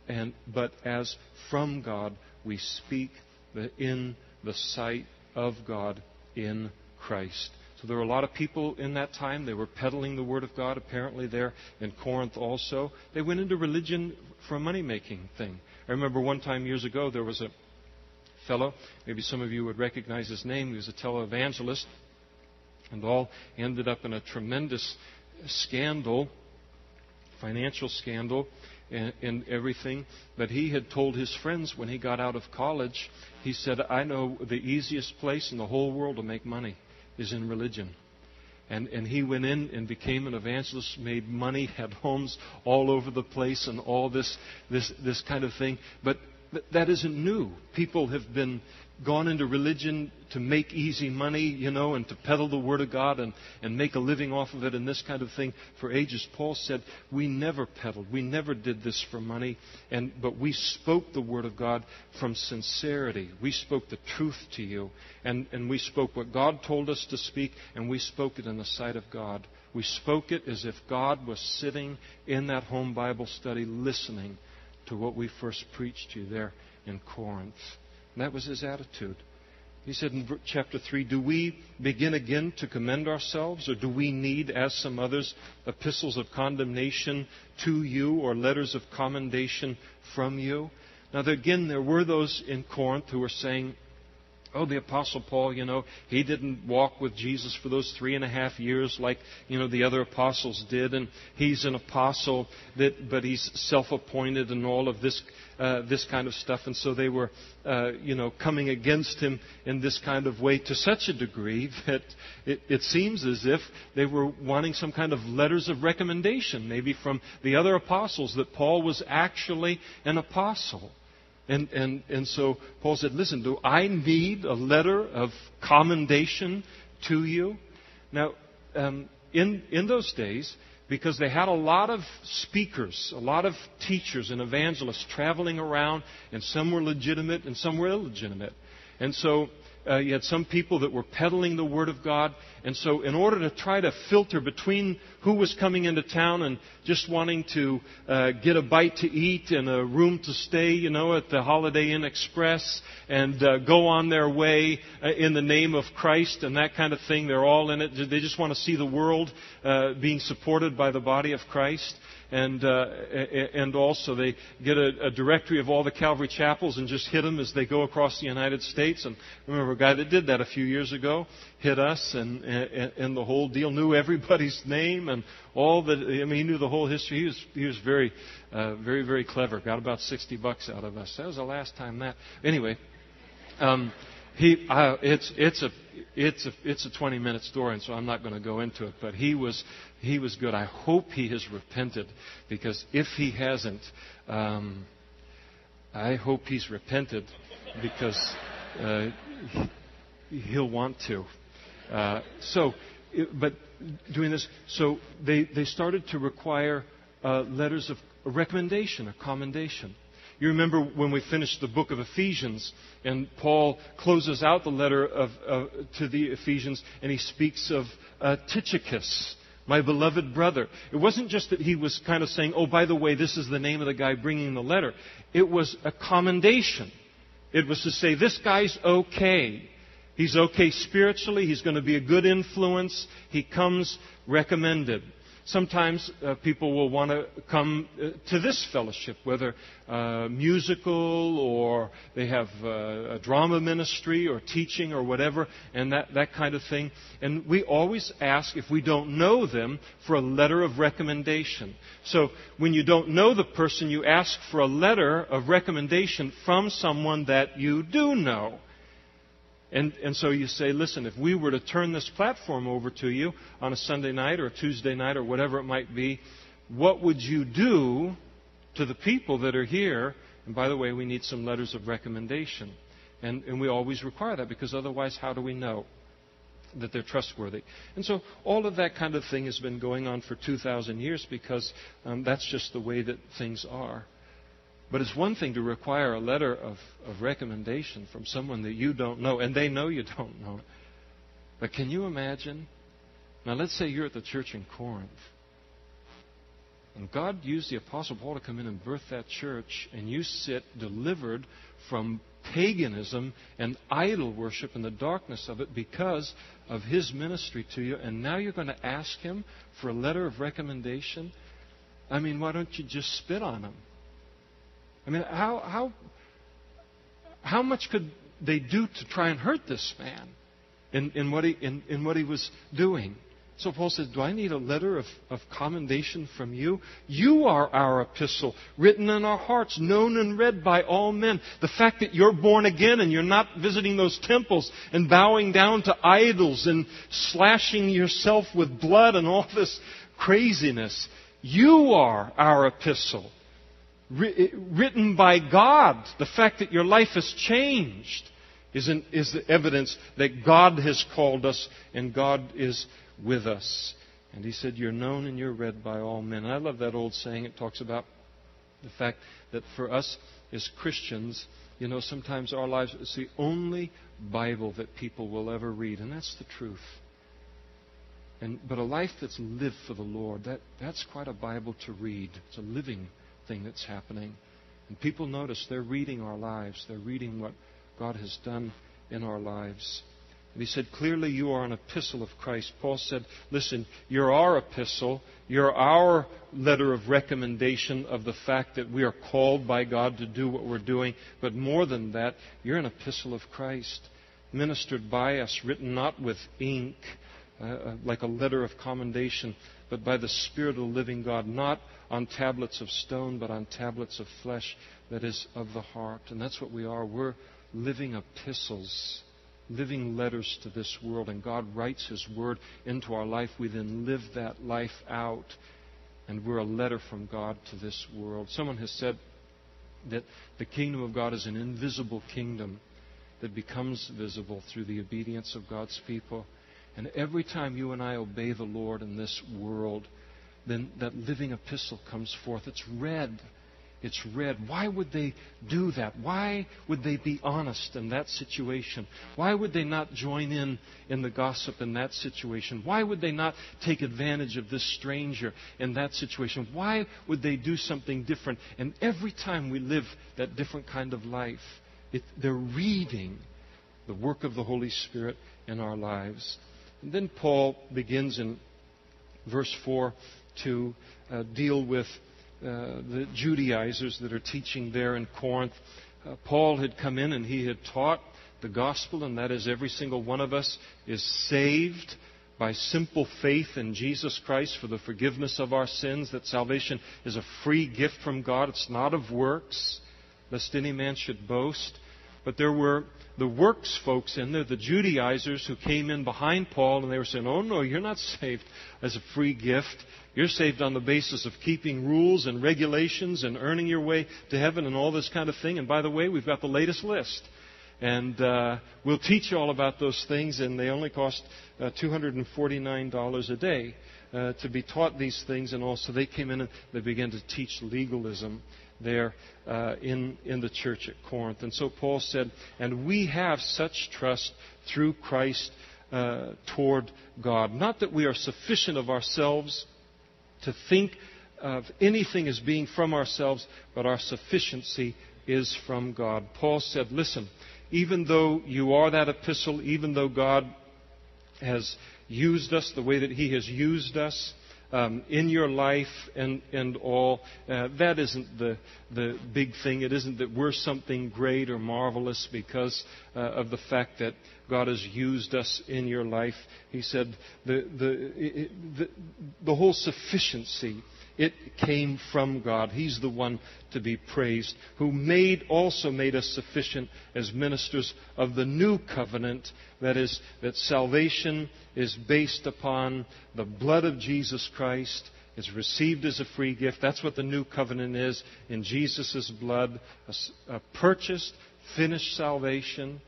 and but as from God we speak the, in the sight of God in Christ. So there were a lot of people in that time. They were peddling the Word of God, apparently, there in Corinth also. They went into religion for a money making thing. I remember one time years ago, there was a fellow, maybe some of you would recognize his name. He was a televangelist, and all ended up in a tremendous scandal, financial scandal and, and, everything. But he had told his friends when he got out of college, he said, I know the easiest place in the whole world to make money is in religion. And, and he went in and became an evangelist, made money, (laughs) had homes all over the place, and all this, this, this kind of thing. But that isn't new. People have been gone into religion to make easy money, you know, and to peddle the Word of God and, and make a living off of it and this kind of thing for ages. Paul said, We never peddled. We never did this for money. And, but we spoke the Word of God from sincerity. We spoke the truth to you. And, and we spoke what God told us to speak, and we spoke it in the sight of God. We spoke it as if God was sitting in that home Bible study listening to what we first preached to you there in Corinth. And that was his attitude. He said in chapter 3 Do we begin again to commend ourselves, or do we need, as some others, epistles of condemnation to you or letters of commendation from you? Now, again, there were those in Corinth who were saying, Oh, the Apostle Paul, you know, he didn't walk with Jesus for those three and a half years like, you know, the other apostles did. And he's an apostle, that, but he's self appointed and all of this, uh, this kind of stuff. And so they were, uh, you know, coming against him in this kind of way to such a degree (laughs) that it, it seems as if they were wanting some kind of letters of recommendation, maybe from the other apostles, that Paul was actually an apostle. And, and, and so Paul said, Listen, do I need a letter of commendation to you? Now, um, in, in those days, because they had a lot of speakers, a lot of teachers and evangelists traveling around, and some were legitimate and some were illegitimate. And so uh, you had some people that were peddling the Word of God. And so, in order to try to filter between who was coming into town and just wanting to uh, get a bite to eat and a room to stay, you know, at the Holiday Inn Express and uh, go on their way uh, in the name of Christ and that kind of thing, they're all in it. They just want to see the world uh, being supported by the body of Christ and uh, and also they get a, a, directory of all the Calvary chapels and just hit them as they go across the United States. And I remember a guy that did that a few years ago, hit us, and and, and the whole deal knew everybody's (laughs) name and all the. I mean, he knew the whole history. He was he was very uh, very very clever. Got about sixty bucks out of us. That was the last time that. Anyway. Um, he, uh, it's, it's, a, it's, a, it's a 20 minute story, and so I'm not going to go into it. But he was, he was good. I hope he has repented, because if he hasn't, um, I hope he's repented, because uh, he'll want to. Uh, so, but doing this, so they, they started to require uh, letters of recommendation, or commendation. You remember when we finished the book of Ephesians, and Paul closes out the letter of, to the Ephesians, and he speaks of uh, Tychicus, my beloved brother. It wasn't just that he was kind of saying, oh, by the way, this is the name of the guy bringing the letter. It was a commendation. It was to say, this guy's okay. He's okay spiritually. He's going to be a good influence. He comes recommended sometimes uh, people will want to come uh, to this fellowship, whether uh, musical or they have uh, a drama ministry or teaching or whatever, and that, that kind of thing. And we always ask, if we don't know them, for a letter of recommendation. So when you don't know the person, you ask for a letter of recommendation from someone that you do know. And, and so you say, listen, if we were to turn this platform over to you on a Sunday night or a Tuesday night or whatever it might be, what would you do to the people that are here? And by the way, we need some letters of recommendation. And, and we always require that because otherwise, how do we know? that they're trustworthy. And so all of that kind of thing has been going on for 2,000 years because um, that's just the way that things are. But it's one thing to require a letter of, of recommendation from someone that you don't know, and they know you don't know. But can you imagine? Now, let's say you're at the church in Corinth. And God used the Apostle Paul to come in and birth that church, and you sit delivered from paganism and idol worship and the darkness of it because of his ministry to you, and now you're going to ask him for a letter of recommendation? I mean, why don't you just spit on him? I mean, how, how, how much could they do to try and hurt this man in, in, what, he, in, in what he was doing? So Paul says, Do I need a letter of, of commendation from you? You are our epistle, written in our hearts, known and read by all men. The fact that you're born again and you're not visiting those temples and bowing down to idols and slashing yourself with blood and all this craziness. You are our epistle, written by God. The fact that your life has changed is, an, is the evidence that God has called us and God is with us. And he said, You're known and you're read by all men. And I love that old saying. It talks about the fact that for us as Christians, you know, sometimes our lives, it's the only Bible that people will ever read. And that's the truth. And, but a life that's lived for the Lord, that, that's quite a Bible to read. It's a living thing that's happening. And people notice they're reading our lives, they're reading what God has done in our lives. And he said, Clearly, you are an epistle of Christ. Paul said, Listen, you're our epistle. You're our letter of recommendation of the fact that we are called by God to do what we're doing. But more than that, you're an epistle of Christ, ministered by us, written not with ink, uh, uh like a letter of commendation, but by the Spirit of the living God, not on tablets of stone, but on tablets of flesh, that is of the heart. And that's what we are. We're living epistles living letters to this world, and God writes His Word into our life. We then live that life out, and we're a letter from God to this world. Someone has said that the kingdom of God is an invisible kingdom that becomes visible through the obedience of God's people. And every time you and I obey the Lord in this world, then that living epistle comes forth. It's read it's read. Why would they do that? Why would they be honest in that situation? Why would they not join in in the gossip in that situation? Why would they not take advantage of this stranger in that situation? Why would they do something different? And every time we live that different kind of life, it, they're reading the work of the Holy Spirit in our lives. And then Paul begins in verse 4 to uh, deal with uh, the Judaizers that are teaching there in Corinth. Uh, Paul had come in and he had taught the gospel, and that is every single one of us is saved by simple faith in Jesus Christ for the forgiveness of our sins, that salvation is a free gift from God. It's not of works, lest any man should boast. But there were the works folks in there, the Judaizers who came in behind Paul, and they were saying, Oh, no, you're not saved as a free gift. You're saved on the basis of keeping rules and regulations and earning your way to heaven and all this kind of thing. And by the way, we've got the latest list. And uh, we'll teach you all about those things, and they only cost uh, $249 a day uh, to be taught these things. And also, they came in and they began to teach legalism there uh, in, in the church at Corinth. And so Paul said, And we have such trust through Christ uh, toward God. Not that we are sufficient of ourselves to think of anything as being from ourselves, but our sufficiency is from God. Paul said, Listen, even though you are that epistle, even though God has used us the way that He has used us, um, in your life and, and all. Uh, that isn't the, the big thing. It isn't that we're something great or marvelous because uh, of the fact that God has used us in your life. He said the, the, the, the whole sufficiency it came from God. He's the one to be praised, who made also made us sufficient as ministers of the new covenant. That is, that salvation is based upon the blood of Jesus Christ. It's received as a free gift. That's what the new covenant is in Jesus' blood. A, a purchased, finished salvation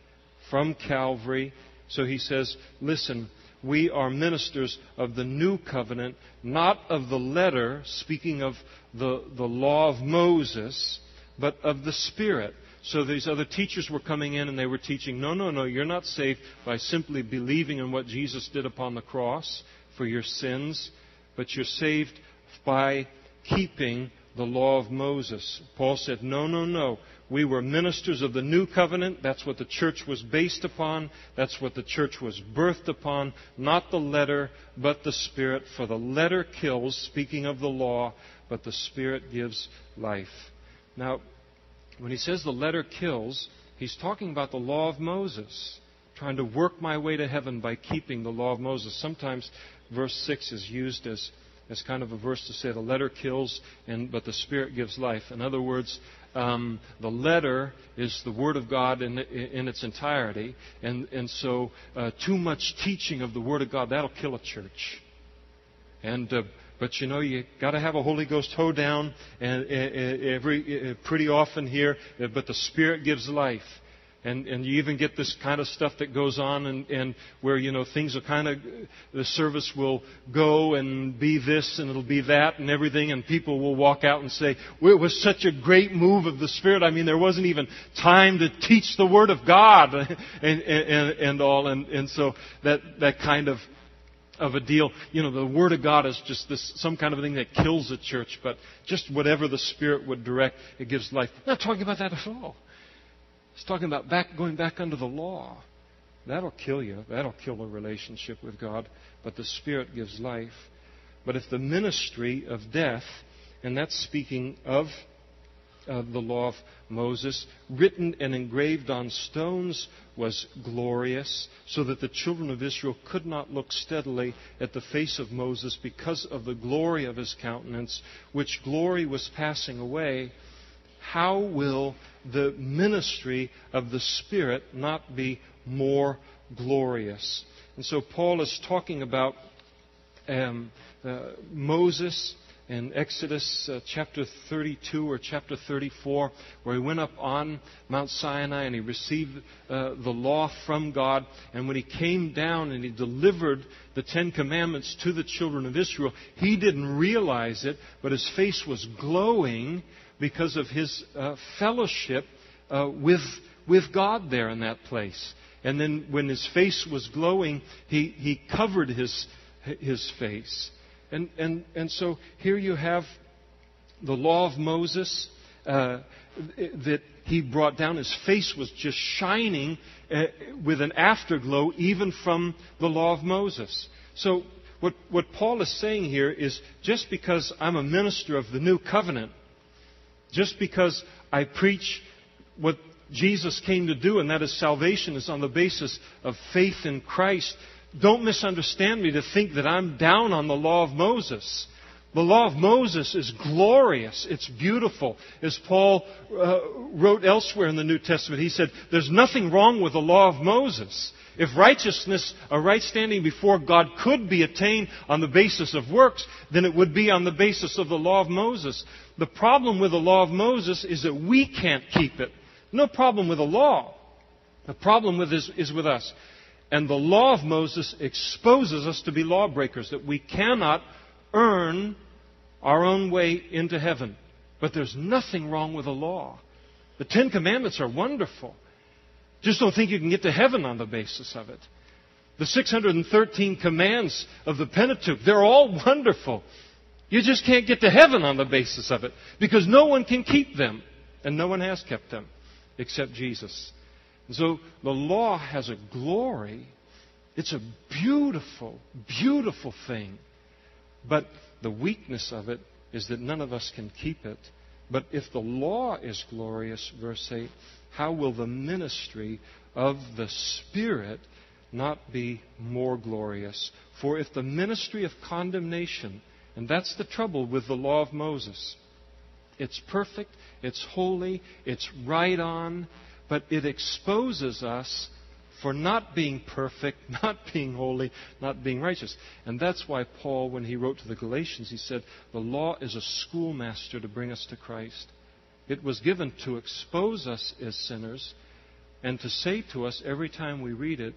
from Calvary. So he says, listen, we are ministers of the new covenant, not of the letter, speaking of the, the law of Moses, but of the Spirit. So these other teachers were coming in and they were teaching, no, no, no, you're not saved by simply believing in what Jesus did upon the cross for your sins, but you're saved by keeping the law of Moses. Paul said, no, no, no. We were ministers of the new covenant. That's what the church was based upon. That's what the church was birthed upon. Not the letter, but the Spirit. For the letter kills, speaking of the law, but the Spirit gives life. Now, when he says the letter kills, he's talking about the law of Moses. Trying to work my way to heaven by keeping the law of Moses. Sometimes verse 6 is used as as kind of a verse to say the letter kills, and, but the Spirit gives life. In other words, um, the letter is the Word of God in, in its entirety, and, and so uh, too much teaching of the Word of God, that'll kill a church. And uh, but you know you got to have a Holy Ghost hoedown and, and every pretty often here. But the Spirit gives life, and, and you even get this kind of stuff that goes on and, and where, you know, things are kind of, the service will go and be this and it'll be that and everything and people will walk out and say, well, it was such a great move of the Spirit. I mean, there wasn't even time to teach the Word of God (laughs) and, and, and all. And, and so that, that kind of, of a deal. You know, the Word of God is just this, some kind of thing that kills a church, but just whatever the Spirit would direct, it gives life. I'm not talking about that at all. He's talking about back, going back under the law. That'll kill you. That'll kill a relationship with God. But the Spirit gives life. But if the ministry of death, and that's speaking of uh, the law of Moses, written and engraved on stones, was glorious, so that the children of Israel could not look steadily at the face of Moses because of the glory of his countenance, which glory was passing away how will the ministry of the Spirit not be more glorious? And so Paul is talking about um, uh, Moses in Exodus uh, chapter 32 or chapter 34, where he went up on Mount Sinai and he received uh, the law from God. And when he came down and he delivered the Ten Commandments to the children of Israel, he didn't realize it, but his face was glowing because of his uh, fellowship uh, with, with God there in that place. And then when his face was glowing, he, he covered his, his face. And, and, and so here you have the law of Moses uh, that he brought down. His face was just shining uh, with an afterglow, even from the law of Moses. So, what, what Paul is saying here is just because I'm a minister of the new covenant, just because I preach what Jesus came to do, and that is salvation, is on the basis of faith in Christ. Don't misunderstand me to think that I'm down on the law of Moses. The law of Moses is glorious. It's beautiful. As Paul uh, wrote elsewhere in the New Testament, he said, There's nothing wrong with the law of Moses. If righteousness, a right standing before God could be attained on the basis of works, then it would be on the basis of the law of Moses. The problem with the law of Moses is that we can't keep it. No problem with the law. The problem with is, is with us. And the law of Moses exposes us to be lawbreakers, that we cannot earn our own way into heaven. But there's nothing wrong with the law. The Ten Commandments are wonderful. Just don't think you can get to heaven on the basis of it. The 613 commands of the Pentateuch, they're all wonderful. You just can't get to heaven on the basis of it because no one can keep them. And no one has kept them except Jesus. And so the law has a glory. It's a beautiful, beautiful thing. But the weakness of it is that none of us can keep it. But if the law is glorious, verse 8, how will the ministry of the Spirit not be more glorious? For if the ministry of condemnation and that's the trouble with the law of Moses. It's perfect, it's holy, it's right on, but it exposes us for not being perfect, (laughs) not being holy, not being righteous. And that's why Paul, when he wrote to the Galatians, he said, The law is a schoolmaster to bring us to Christ. It was given to expose us as sinners and to say to us every time we read it,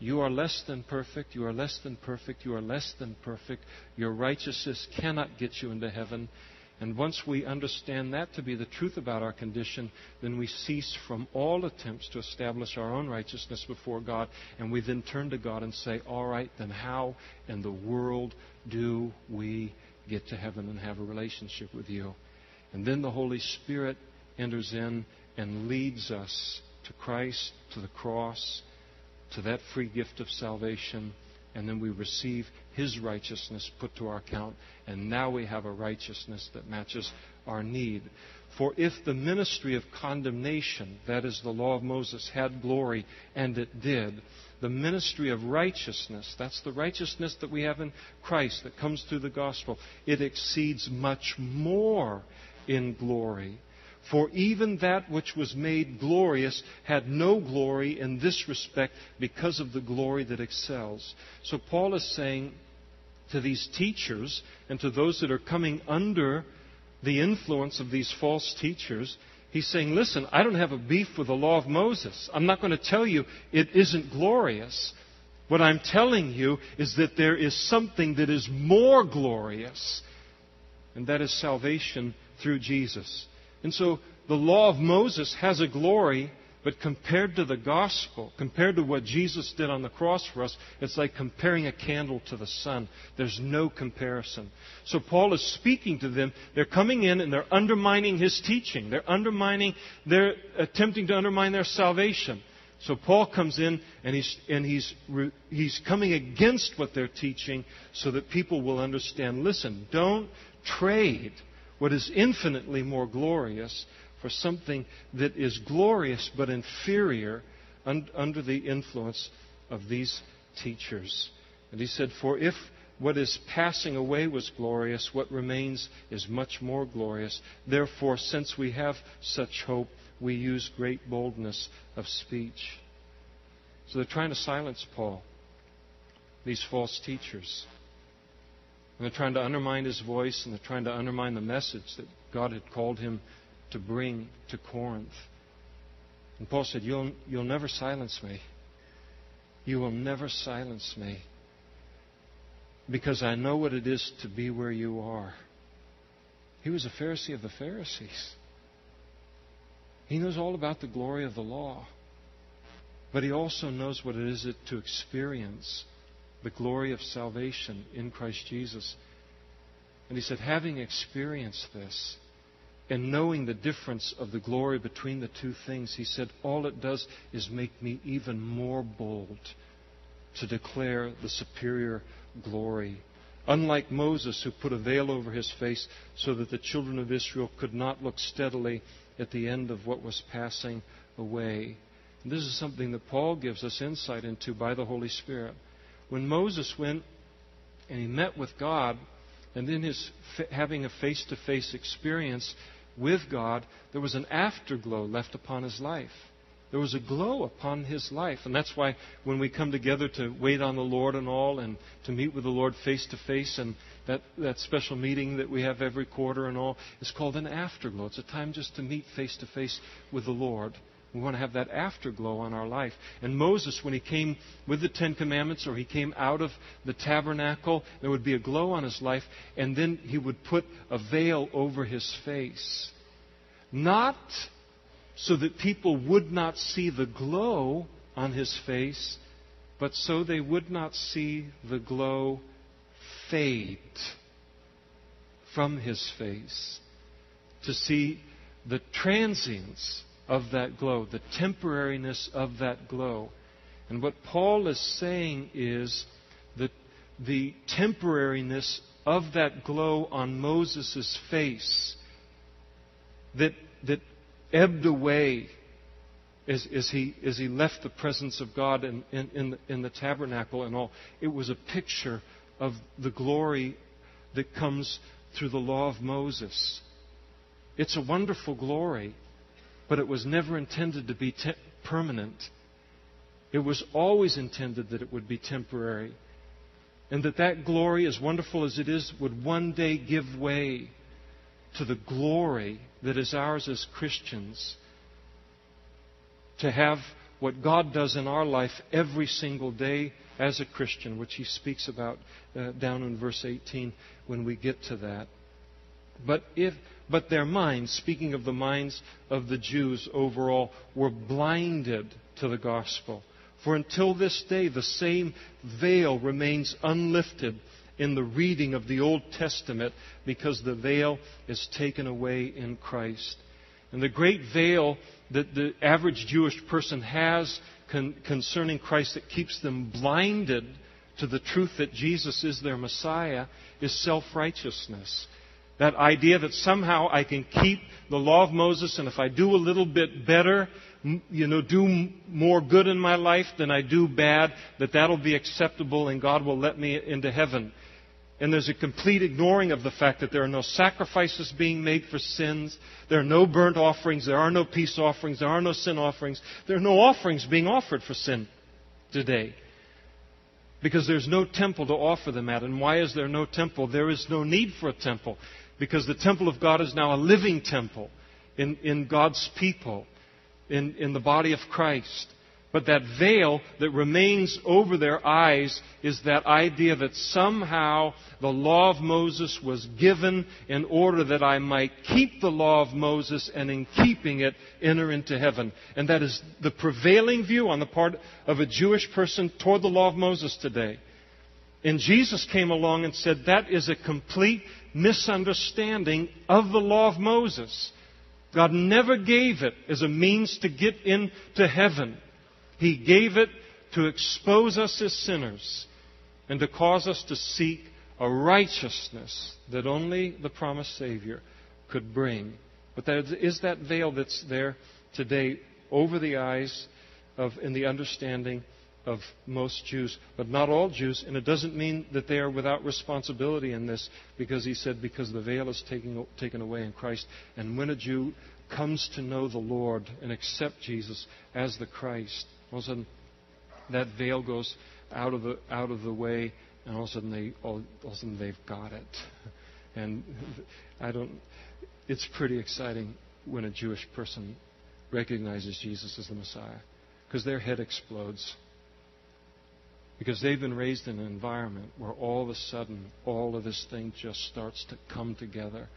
You are less than perfect. You are less than perfect. You are less than perfect. Your righteousness cannot get you into heaven. And once we understand that to be the truth about our condition, then we cease from all attempts to establish our own righteousness before God, and we then turn to God and say, All right, then how in the world do we get to heaven and have a relationship with you? And then the Holy Spirit enters in and leads us to Christ, to the cross, to that free gift of salvation, and then we receive His righteousness put to our account, and now we have a righteousness that matches our need. For if the ministry of condemnation, that is the law of Moses, had glory, and it did, the ministry of righteousness, that's the righteousness that we have in Christ that comes through the gospel, it exceeds much more in glory. For even that which was made glorious had no glory in this respect because of the glory that excels. So Paul is saying to these teachers and to those that are coming under the influence of these false teachers, he's saying, listen, I don't have a beef with the law of Moses. I'm not going to tell you it isn't glorious. What I'm telling you is that there is something that is more glorious, and that is salvation through Jesus. And so the law of Moses has a glory, but compared to the gospel, compared to what Jesus did on the cross for us, it's like comparing a candle to the sun. There's no comparison. So Paul is speaking to them. They're coming in and they're undermining his teaching. They're undermining, they're attempting to undermine their salvation. So Paul comes in and he's, and he's, he's coming against what they're teaching so that people will understand listen, don't trade what is infinitely more glorious for something that is glorious but inferior un- under the influence of these teachers. And he said, For if what is passing away was glorious, what remains is much more glorious. Therefore, since we have such hope, we use great boldness of speech. So they're trying to silence Paul, these false teachers. And they're trying to undermine his voice and they're trying to undermine the message that God had called him to bring to Corinth. And Paul said, You'll, you'll never silence me. You will never silence me. Because I know what it is to be where you are. He was a Pharisee of the Pharisees. He knows all about the glory of the law. But he also knows what it is to experience the glory of salvation in Christ Jesus. And he said, having experienced this and knowing the difference of the glory between the two things, he said, all it does is make me even more bold to declare the superior glory. Unlike Moses, who put a veil over his face so that the children of Israel could not look steadily at the end of what was passing away. And this is something that Paul gives us insight into by the Holy Spirit. When Moses went and he met with God, and then his having a face to face experience with God, there was an afterglow left upon his life. There was a glow upon his life. And that's why when we come together to wait on the Lord and all, and to meet with the Lord face to face, and that, that special meeting that we have every quarter and all, is called an afterglow. It's a time just to meet face to face with the Lord. We want to have that afterglow on our life. And Moses, when he came with the Ten Commandments or he came out of the tabernacle, there would be a glow on his life, and then he would put a veil over his face. Not so that people would not see the glow on his face, but so they would not see the glow fade from his face. To see the transience of that glow, the temporariness of that glow. And what Paul is saying is that the temporariness of that glow on Moses' face that, that ebbed away as, as, he, as he left the presence of God in, in, in, the, in the tabernacle and all. It was a picture of the glory that comes through the law of Moses. It's a wonderful glory but it was never intended to be te- permanent. It was always intended that it would be temporary. And that that glory, as wonderful as it is, would one day give way to the glory that is ours as Christians. To have what God does in our life every single day as a Christian, which he speaks about uh, down in verse 18 when we get to that. But if but their minds, speaking of the minds of the Jews overall, were blinded to the gospel. For until this day, the same veil remains unlifted in the reading of the Old Testament because the veil is taken away in Christ. And the great veil that the average Jewish person has con- concerning Christ that keeps them blinded to the truth that Jesus is their Messiah is self righteousness. That idea that somehow I can keep the law of Moses, and if I do a little bit better, you know, do more good in my life than I do bad, that that'll be acceptable and God will let me into heaven. And there's a complete ignoring of the fact that there are no sacrifices being made for sins. There are no burnt offerings. There are no peace offerings. There are no sin offerings. There are no offerings being offered for sin today. Because there's no temple to offer them at. And why is there no temple? There is no need for a temple. Because the temple of God is now a living temple in, in God's people, in, in the body of Christ. But that veil that remains over their eyes is that idea that somehow the law of Moses was given in order that I might keep the law of Moses and in keeping it enter into heaven. And that is the prevailing view on the part of a Jewish person toward the law of Moses today. And Jesus came along and said that is a complete misunderstanding of the law of Moses. God never gave it as a means to get into heaven. He gave it to expose us as sinners and to cause us to seek a righteousness that only the promised Savior could bring. But there is that veil that's there today over the eyes of, in the understanding of most Jews, but not all Jews. And it doesn't mean that they are without responsibility in this, because he said, because the veil is taken, taken away in Christ. And when a Jew comes to know the Lord and accept Jesus as the Christ, all of a sudden, that veil goes out of the out of the way, and all of a sudden they all, all of a sudden they've got it. (laughs) And I don't. It's pretty exciting when a Jewish person recognizes Jesus as the Messiah, because their head explodes. Because they've been raised in an environment where all of a sudden all of this thing just starts to come together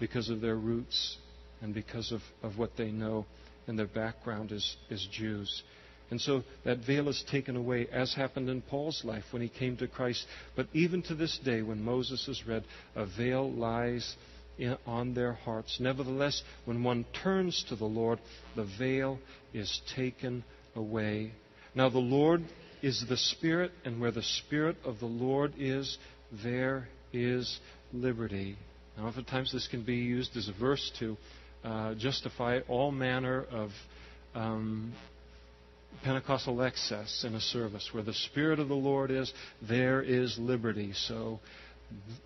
because of their roots and because of, of what they know and their background as, as Jews. And so that veil is taken away, as happened in Paul's life when he came to Christ. But even to this day, when Moses is read, a veil lies in, on their hearts. Nevertheless, when one turns to the Lord, the veil is taken away. Now, the Lord is the Spirit, and where the Spirit of the Lord is, there is liberty. Now, oftentimes this can be used as a verse to uh, justify all manner of um, Pentecostal excess in a service. Where the Spirit of the Lord is, there is liberty. So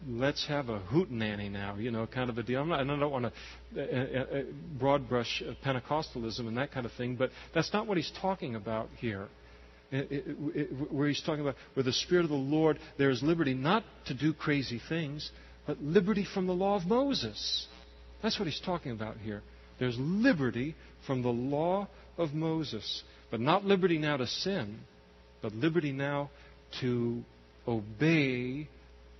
let's have a hootenanny now, you know, kind of a deal. Not, i don't want to uh, uh, uh, broad brush Pentecostalism and that kind of thing, but that's not what he's talking about here. It, it, it, where he's talking about where the Spirit of the Lord, there is liberty not to do crazy things, but liberty from the law of Moses. That's what he's talking about here. There's liberty from the law of Moses. But not liberty now to sin, but liberty now to obey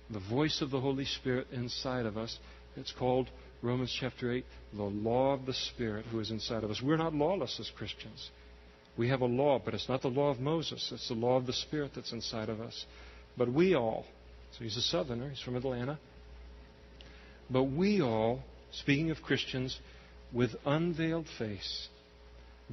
the voice of the Holy Spirit inside of us. It's called Romans chapter 8, the law of the Spirit who is inside of us. We're not lawless as Christians. We have a law, but it's not the law of Moses. It's the law of the Spirit that's inside of us. But we all, so he's a southerner, he's from Atlanta. But we all, speaking of Christians, with unveiled face,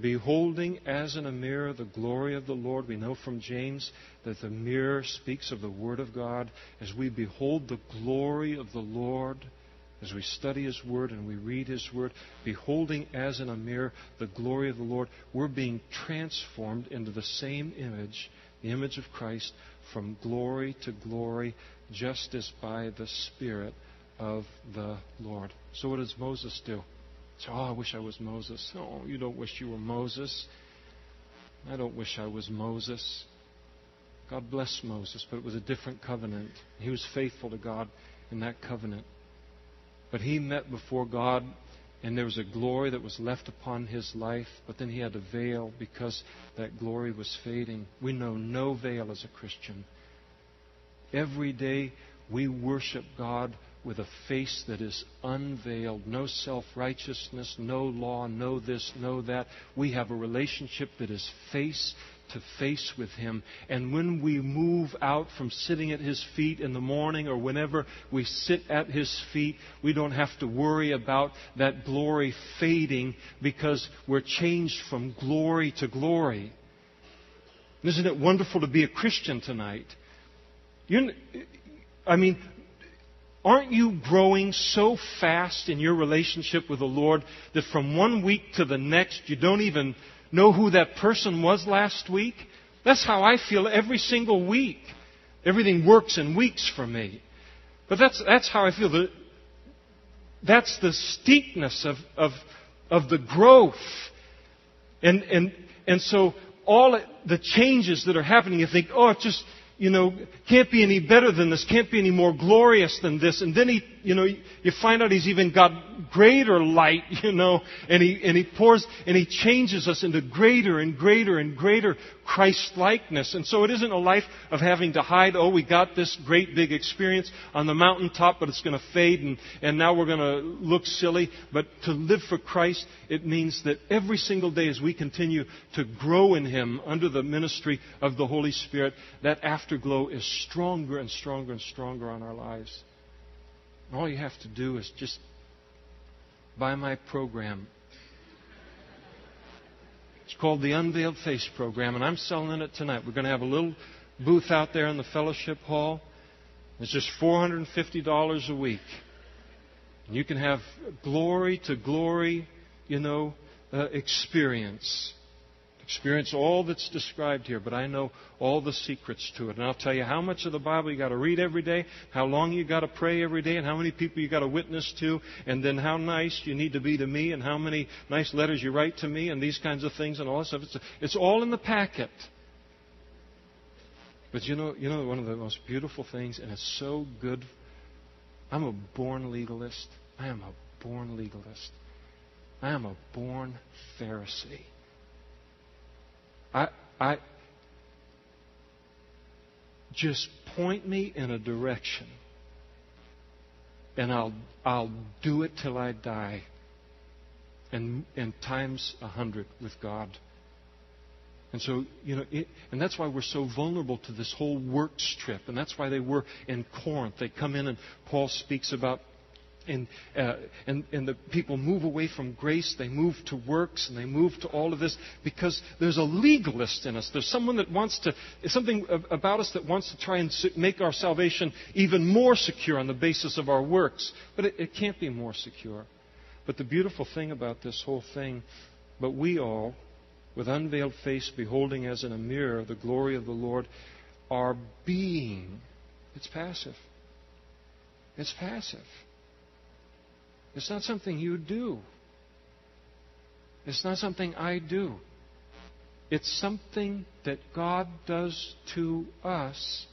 beholding as in a mirror the glory of the Lord. We know from James that the mirror speaks of the Word of God. As we behold the glory of the Lord, as we study His Word and we read His Word, beholding as in a mirror the glory of the Lord, we're being transformed into the same image, the image of Christ, from glory to glory, just as by the Spirit of the Lord. So, what does Moses do? So, oh, I wish I was Moses. Oh, you don't wish you were Moses. I don't wish I was Moses. God bless Moses, but it was a different covenant. He was faithful to God in that covenant. But he met before God and there was a glory that was left upon his life, but then he had a veil because that glory was fading. We know no veil as a Christian. Every day we worship God with a face that is unveiled, no self righteousness, no law, no this, no that. We have a relationship that is face to face with Him. And when we move out from sitting at His feet in the morning or whenever we sit at His feet, we don't have to worry about that glory fading because we're changed from glory to glory. Isn't it wonderful to be a Christian tonight? You, I mean, aren't you growing so fast in your relationship with the Lord that from one week to the next you don't even know who that person was last week? That's how I feel every single week. Everything works in weeks for me. But that's, that's how I feel. That's the steepness of, of, of the growth. And, and, and so all the changes that are happening, you think, oh, it just, you know, can't be any better than this, can't be any more glorious than this. And then he, you know, you find out he's even got greater light, (laughs) you know, and he, and he pours, and he changes us into greater and greater and greater Christ likeness. And so it isn't a life of having to hide, oh, we got this great big experience on the mountaintop, but it's going to fade and, and now we're going to look silly. But to live for Christ, it means that every single day as we continue to grow in Him under the ministry of the Holy Spirit, that afterglow is stronger and stronger and stronger on our lives. And all you have to do is just buy my program it's called the Unveiled Face Program, and I'm selling it tonight. We're going to have a little booth out there in the fellowship hall. It's just $450 a week. And you can have glory to glory, you know, uh, experience experience all that's described here, but I know all the secrets to it. And I'll tell you how much of the Bible you got to read every day, how long you got to pray every day, and how many people you got to witness to, and then how nice you need to be to me, and how many nice letters you write to me, and these kinds of things, and all that stuff. It's, it's all in the packet. But you know, you know, one of the most beautiful things, and it's so good. I'm a born legalist. I am a born legalist. I am a born Pharisee. I, I just point me in a direction, and I'll I'll do it till I die. And and times a hundred with God. And so, you know, it, and that's why we're so vulnerable to this whole works trip. And that's why they were in Corinth. They come in and Paul speaks about and, uh, and, and the people move away from grace, they move to works, and they move to all of this because there's a legalist in us. There's someone that wants to, something about us that wants to try and make our salvation even more secure on the basis of our works. But it, it can't be more secure. But the beautiful thing about this whole thing, but we all, with unveiled face, beholding as in a mirror the glory of the Lord, are being. It's passive. It's passive. It's not something you do. It's not something I do. It's something that God does to us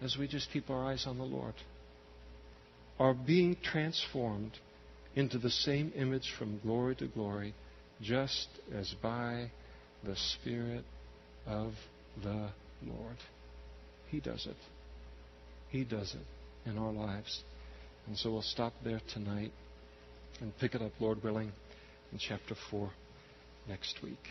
as we just keep our eyes on the Lord. Are being transformed into the same image from glory to glory, just as by the Spirit of the Lord. He does it. He does it in our lives. And so we'll stop there tonight and pick it up, Lord willing, in chapter 4 next week.